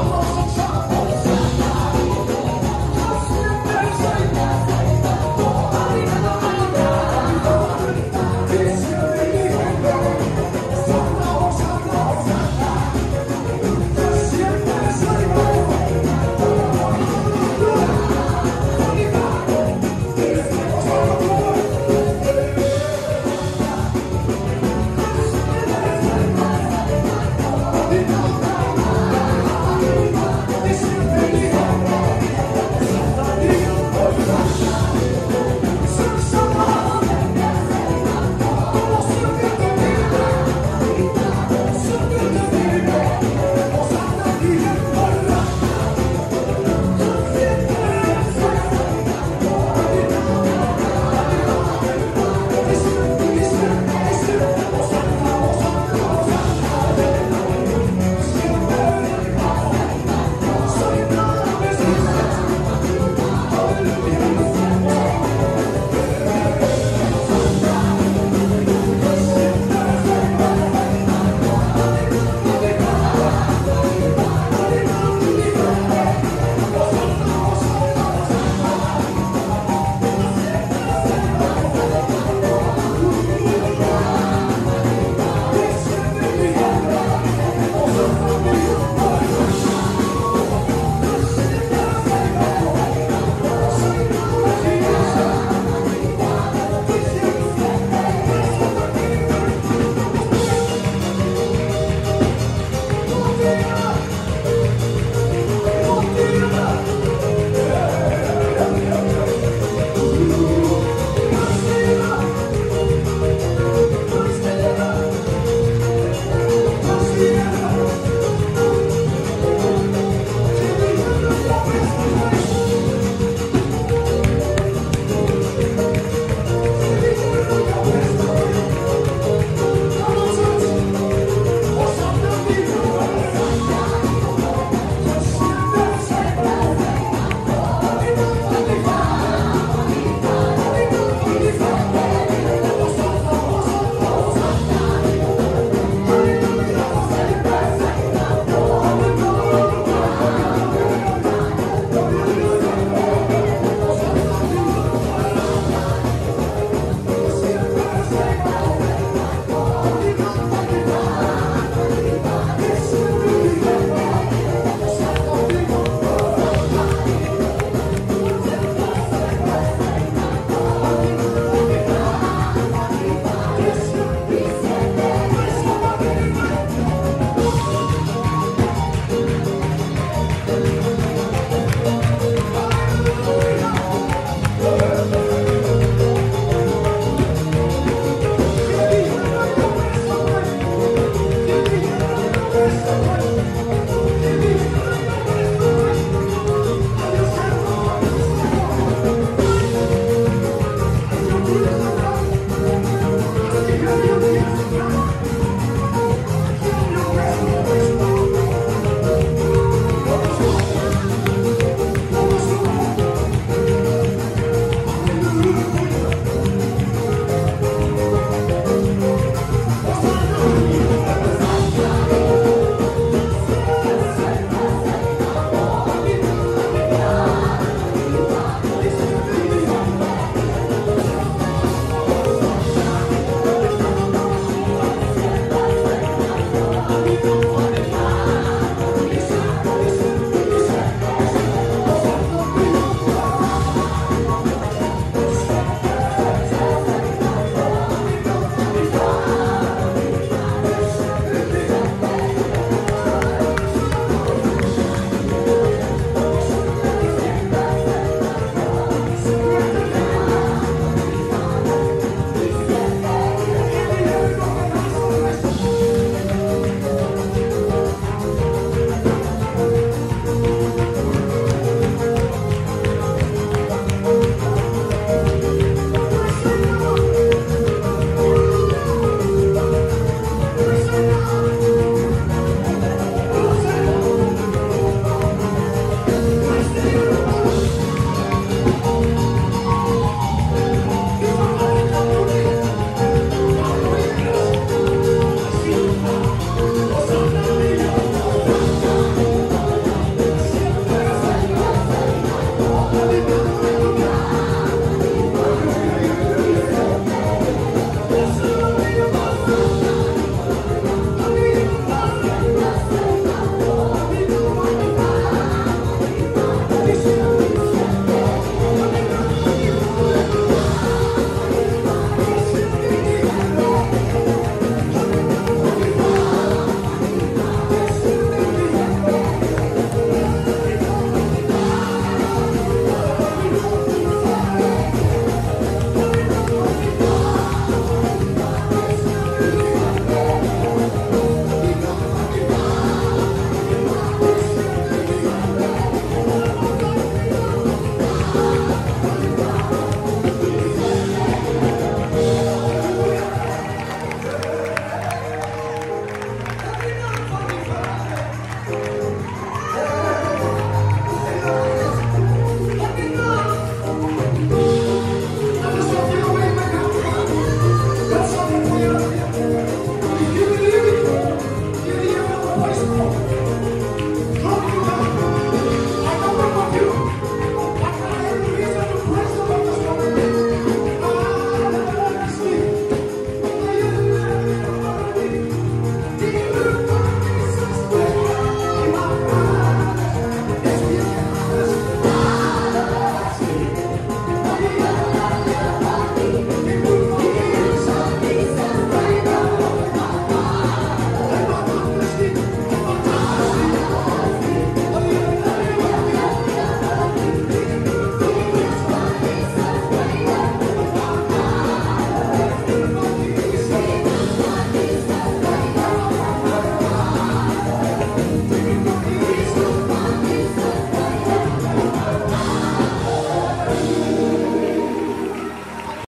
oh, oh.